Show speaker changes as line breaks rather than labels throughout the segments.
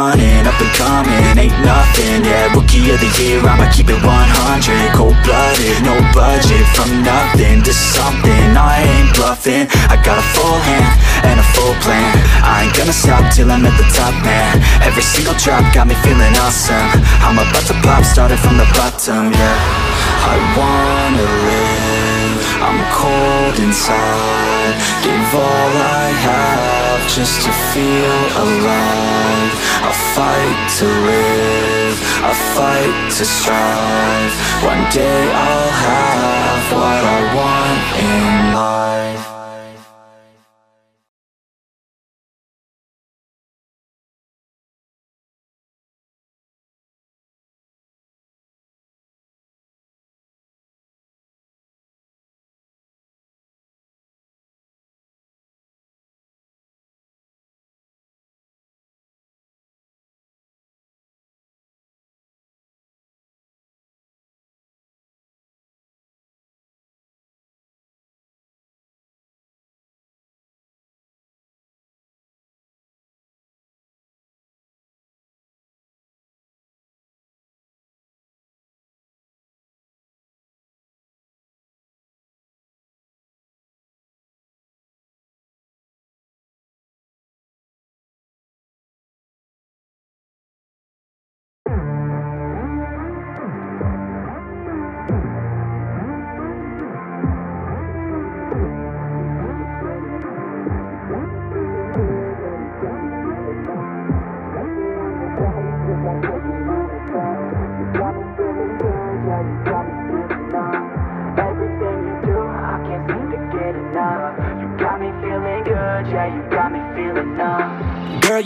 running, up and coming Ain't nothing, yeah, rookie of the year I'ma keep it 100, cold-blooded No budget, from nothing to something. I ain't bluffing, I got a full hand and a full plan. I ain't gonna stop till I'm at the top, man. Every single drop got me feeling awesome. I'm about to pop, started from the bottom, yeah. I wanna live, I'm cold inside. Give all I have just to feel alive. I fight to live, I fight to strive. One day I'll have what I want in life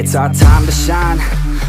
it's our time to shine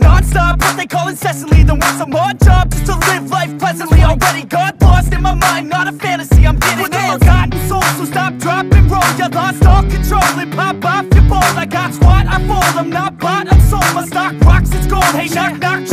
non-stop What they call incessantly. Then work some more job Just to live life pleasantly. Already got lost in my mind Not a fantasy, I'm getting With a forgotten soul So stop, drop, and roll You lost all control And pop off your ball. I got squat, I fold. I'm not bought, I'm sold. My stock rocks, it's gold. Hey, knock, knock,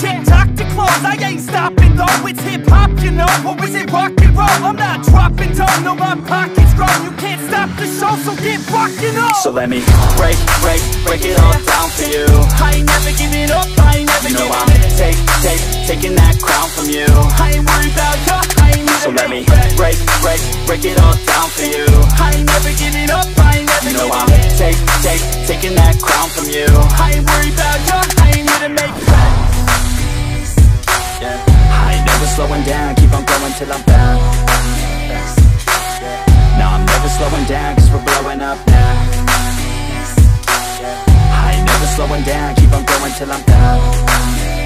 shit. To close I ain't stopping though. It's hip-hop, you know Or is it rock and roll? I'm not dropping down No, my pocket's grown. You can't stop the show So get rockin' up.
So let me break, break, break it all down for you. I ain't never giving up, I ain't never
You know I'm take, take, taking that crown from you.
I ain't worried about you, I ain't
So let me break, break, break it all down for you.
I ain't never giving up, I ain't never
You know I'm take, take, taking that crown from you.
I ain't worried about you, I ain't here to make friends
slowing down, keep on going till I'm found No, I'm never slowing down, cause we're blowing up now. I ain't never slowing down, keep on going till I'm I'm